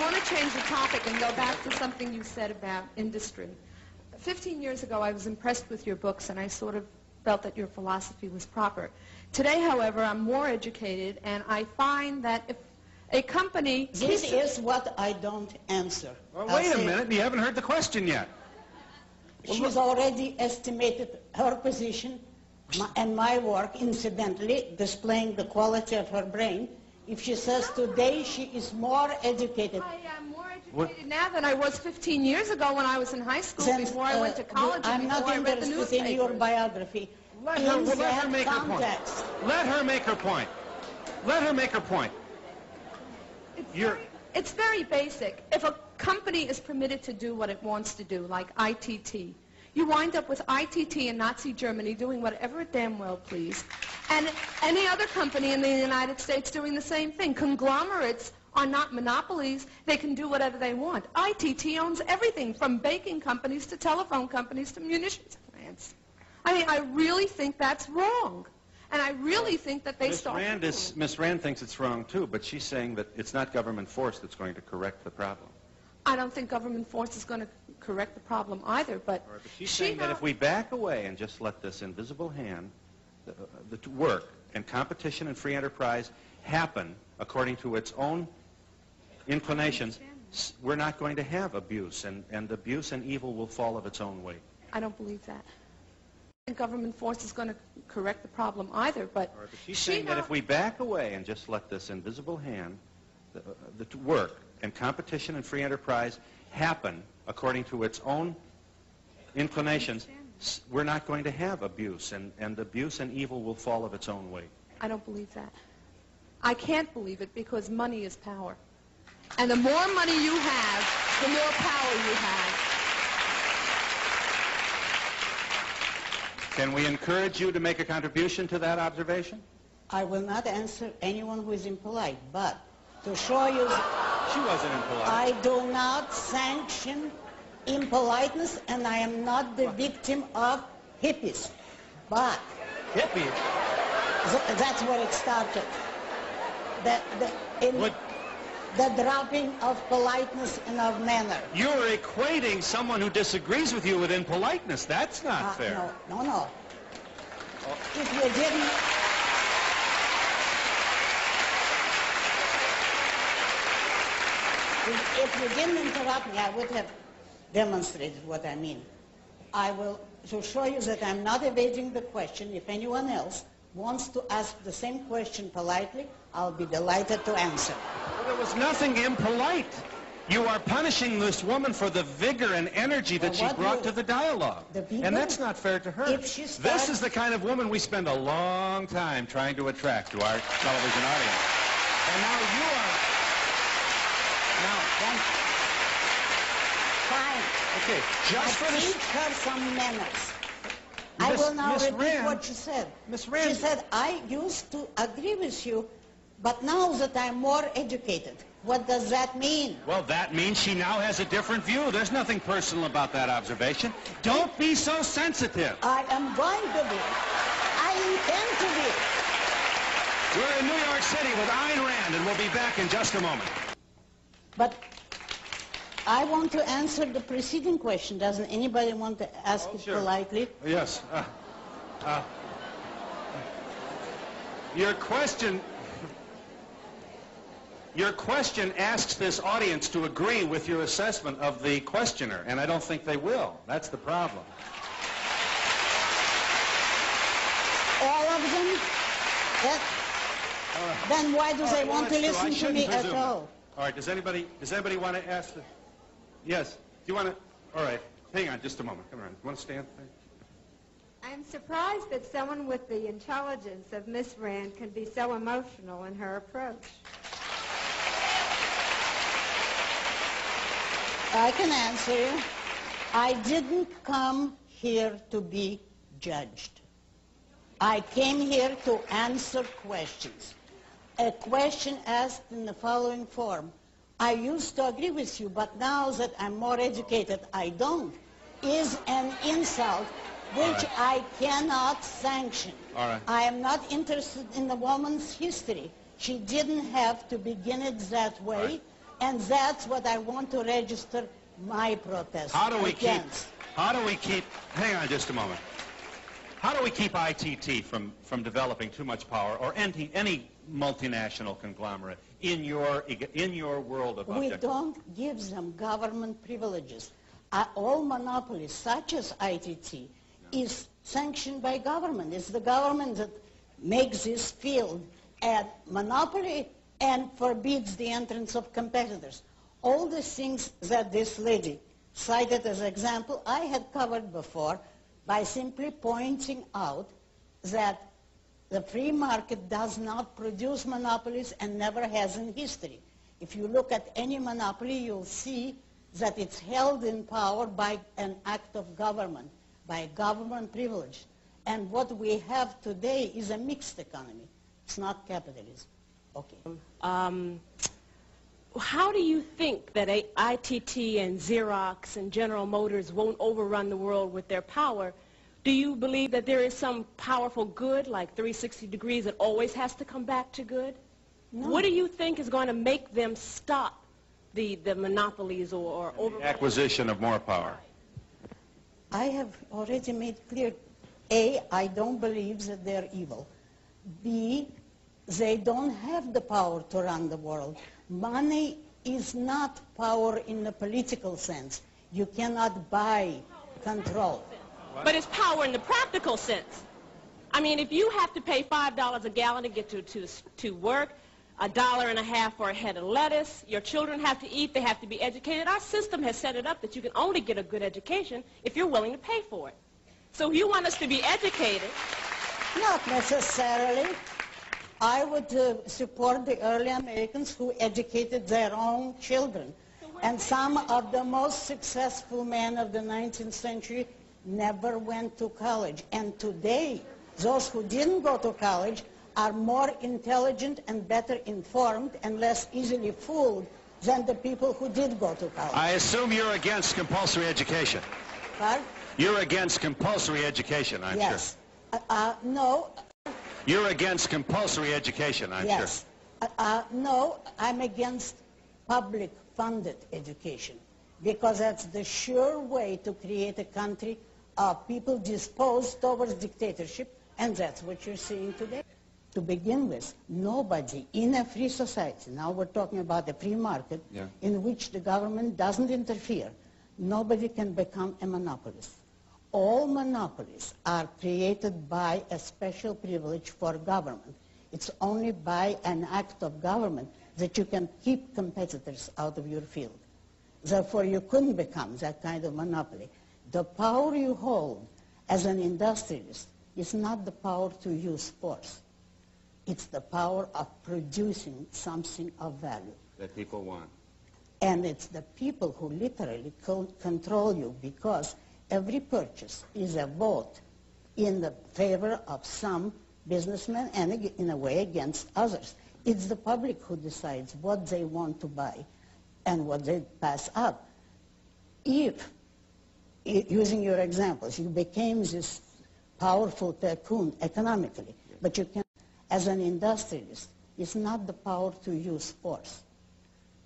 want to change the topic and go back to something you said about industry. 15 years ago, I was impressed with your books, and I sort of felt that your philosophy was proper. Today, however, I'm more educated, and I find that if a company... This is what I don't answer. Well, I'll wait a minute. You haven't heard the question yet. She's already estimated her position and my work, incidentally, displaying the quality of her brain. If she says today she is more educated, I am more educated What- now than I was 15 years ago when I was in high school, then, before I went uh, to college, I'm not before I read interested in your biography. Let her, well, let her make her point. Let her make her point. Let her make her point. It's You're- very, it's very basic. If a company is permitted to do what it wants to do, like ITT, you wind up with ITT in Nazi Germany doing whatever it damn well please, and any other company in the United States doing the same thing. Conglomerates are not monopolies. They can do whatever they want. ITT owns everything, from baking companies to telephone companies to munitions plants. I mean, I really think that's wrong. And I really think that they Miss start... Rand, is, Miss Rand thinks it's wrong, too, but she's saying that it's not government force that's going to correct the problem. I don't think government force is going to correct the problem either, but, right, but she's she saying that if we back away and just let this invisible hand the, the work and competition and free enterprise happen according to its own inclinations, we're not going to have abuse, and, and abuse and evil will fall of its own weight. I don't believe that. Government force is going to correct the problem either, but, right, but she's she saying that if we back away and just let this invisible hand the, the work and competition and free enterprise happen according to its own inclinations, we're not going to have abuse, and, and abuse and evil will fall of its own weight. I don't believe that. I can't believe it because money is power. And the more money you have, the more power you have. Can we encourage you to make a contribution to that observation? I will not answer anyone who is impolite, but to show you, She wasn't impolite. I do not sanction impoliteness, and I am not the victim of hippies. But Hippie. th- that's where it started. The, the, in What? the dropping of politeness and of manner. You're equating someone who disagrees with you with impoliteness. That's not Uh, fair. No, no, no. If you didn't, if, you didn't interrupt me, I would have demonstrated what I mean. I will, to show you that I'm not evading the question, if anyone else wants to ask the same question politely, I'll be delighted to answer. Well, there was nothing impolite. You are punishing this woman for the vigor and energy that Well, she brought you- to the dialogue. The and that's not fair to her. If she this is the kind of woman we spend a long time trying to attract to our television audience. And now you are... Now, Then, fine. okay, just for I this... teach her some manners. I will now Miss repeat Rand- what she said. Miss Rand. She said, I used to agree with you, but now that I'm more educated, what does that mean? Well, that means she now has a different view. There's nothing personal about that observation. Don't be so sensitive. I am going to be. I intend to be. We're in New York City with Ayn Rand, and we'll be back in just a moment. But I want to answer the preceding question. Doesn't anybody want to ask Oh, it sure. politely? Yes. Uh, uh, your question... Your question asks this audience to agree with your assessment of the questioner, and I don't think they will. That's the problem. All of them? That, then why do they Uh, Well, want to that's true. I listen to me at all? All right, does anybody, does anybody want to ask the... Yes. Do you want to... All right. Hang on just a moment. Come on. You want to stand? I'm surprised that someone with the intelligence of Miss Rand can be so emotional in her approach. I can answer you. I didn't come here to be judged. I came here to answer questions. A question asked in the following form. I used to agree with you, but now that I'm more educated, I don't, is an insult which I cannot sanction. All right. I am not interested in the woman's history. She didn't have to begin it that way. right. And that's what I want to register my protest How do we keep, how do we keep, hang on just a moment. How do we keep ITT from, from developing too much power or any, any multinational conglomerate in your, in your world of We don't give them government privileges. Uh, all monopolies, such as ITT, is sanctioned by government. It's the government that makes this field a monopoly and forbids the entrance of competitors. All the things that this lady cited as example, I had covered before by simply pointing out that the free market does not produce monopolies and never has in history. If you look at any monopoly, you'll see that it's held in power by an act of government, by government privilege. And what we have today is a mixed economy. It's not capitalism. Okay. Um, how do you think that a- ITT and Xerox and General Motors won't overrun the world with their power? Do you believe that there is some powerful good, like 360 degrees, that always has to come back to good? What do you think is going to make them stop the, the monopolies or, or over? Acquisition of more power. I have already made clear, A, I don't believe that they're evil. B, they don't have the power to run the world. Money is not power in the political sense. You cannot buy control. But it's power in the practical sense. I mean, if you have to pay $5 a gallon to get to, to, to work, a dollar and a half for a head of lettuce, your children have to eat, they have to be educated. Our system has set it up that you can only get a good education if you're willing to pay for it. So you want us to be educated, Not necessarily. I would uh, support the early Americans who educated their own children. And some of the most successful men of the 19th century never went to college. And today, those who didn't go to college are more intelligent and better informed and less easily fooled than the people who did go to college. I assume you're against compulsory education. But, You're against compulsory education, I'm yes. Uh, uh, no, sure. You're against compulsory education, I'm Yes. Uh, uh, no, I'm against public-funded education because that's the sure way to create a country of people disposed towards dictatorship, and that's what you're seeing today. To begin with, nobody in a free society, now we're talking about a free market, Yeah. in which the government doesn't interfere, nobody can become a monopolist. All monopolies are created by a special privilege for government. It's only by an act of government that you can keep competitors out of your field. Therefore, you couldn't become that kind of monopoly. The power you hold as an industrialist is not the power to use force. It's the power of producing something of value. That people want. And it's the people who literally co- control you because every purchase is a vote in the favor of some businessmen and in a way against others. It's the public who decides what they want to buy and what they pass up. If, using your examples, you became this powerful tycoon economically, but you can, as an industrialist, it's not the power to use force.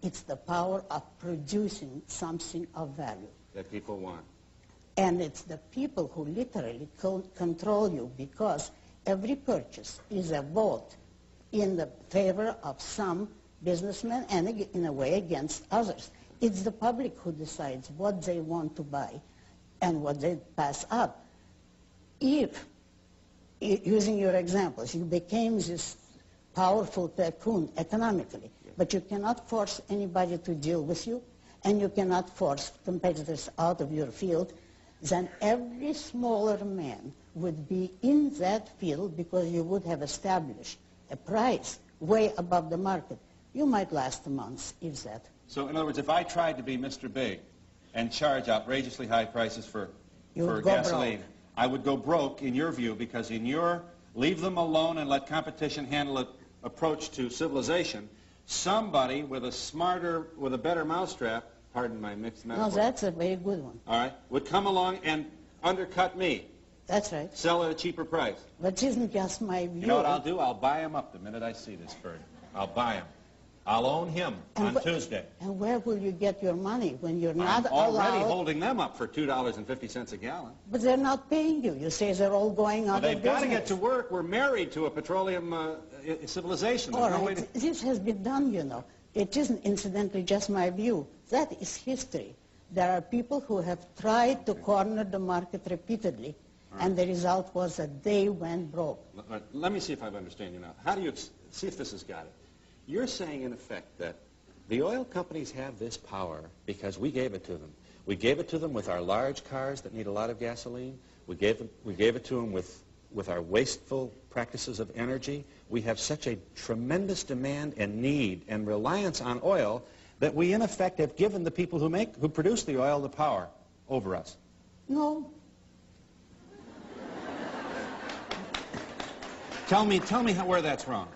It's the power of producing something of value. That people want. And it's the people who literally co- control you because every purchase is a vote in the favor of some businessmen and in a way against others. It's the public who decides what they want to buy and what they pass up. If, using your examples, you became this powerful tycoon economically, but you cannot force anybody to deal with you, and you cannot force competitors out of your field, then every smaller man would be in that field because you would have established a price way above the market. You might last a month, if that. So in other words, if I tried to be Mr. Big and charge outrageously high prices for, You for gasoline, broke. I would go broke in your view because in your leave them alone and let competition handle it approach to civilization, somebody with a smarter, with a better mousetrap, pardon my mixed No, metaphor, that's a very good one. all right, would come along and undercut me, That's right. sell at a cheaper price. But isn't just my view. You know what I'll do? I'll buy him up the minute I see this bird. I'll buy him. I'll own him And on Tuesday. And where will you get your money when you're I'm not already allowed? holding them up for $2.50 a gallon. But they're not paying you. You say they're all going Well, out they've of got to get to work. We're married to a petroleum uh, civilization. There's All no right, to... this has been done, you know. It isn't incidentally just my view. That is history. There are people who have tried to corner the market repeatedly, and the result was that they went broke. Let- Let let me see if I understand you now. How do you, see if this has got it. You're saying, in effect, that the oil companies have this power because we gave it to them. We gave it to them with our large cars that need a lot of gasoline. We gave, them, we gave it to them with, with our wasteful practices of energy. We have such a tremendous demand and need and reliance on oil that we, in effect, have given the people who, make, who produce the oil the power over us. No, Tell me, tell me how, where that's wrong.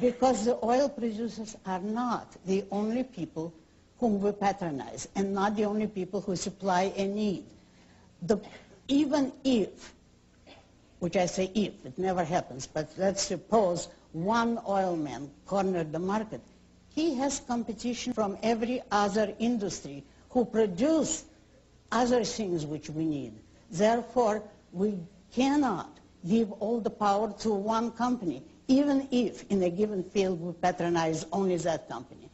because the oil producers are not the only people whom we patronize and not the only people who supply a need. The, even if, which I say if, it never happens, but let's suppose one oil man cornered the market, he has competition from every other industry who produce other things which we need. Therefore, we cannot give all the power to one company, even if in a given field we patronize only that company.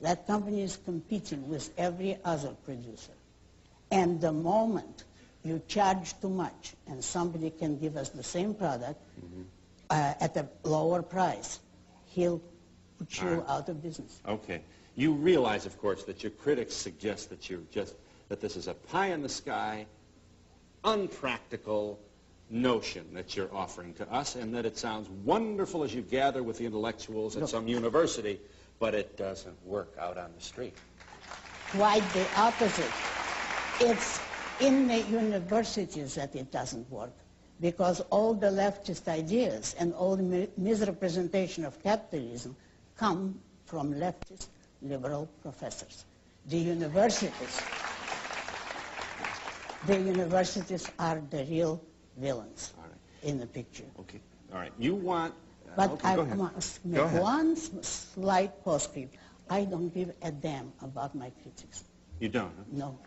That company is competing with every other producer. And the moment you charge too much and somebody can give us the same product uh, at a lower price, he'll put you out of business. Okay. You realize, of course, that your critics suggest that you're just that this is a pie in the sky, unpractical notion that you're offering to us, and that it sounds wonderful as you gather with the intellectuals at some university, but it doesn't work out on the street. Quite the opposite. It's in the universities that it doesn't work because all the leftist ideas and all the mi- misrepresentation of capitalism come from leftist liberal professors. The universities, the universities are the real villains right. in the picture. Okay. All right. You want. uh, But okay, I must make one slight postscript. I don't give a damn about my critics. You don't, huh? No.